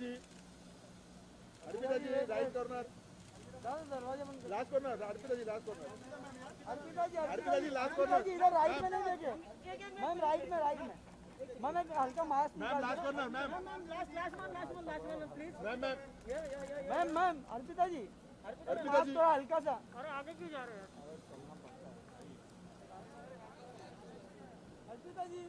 Ji Arpita ji right corner last corner Arpita ji last corner Arpita ji Arpita ji last corner जी इधर right में नहीं देखे ma'am right में right में ma'am एक हल्का mask ma'am last corner ma'am ma'am last ma'am last ma'am ma'am ma'am ma'am ma'am Arpita ji Arpita ji थोड़ा हल्का सा अरे आगे क्यों जा रहे हैं? अर्पिता जी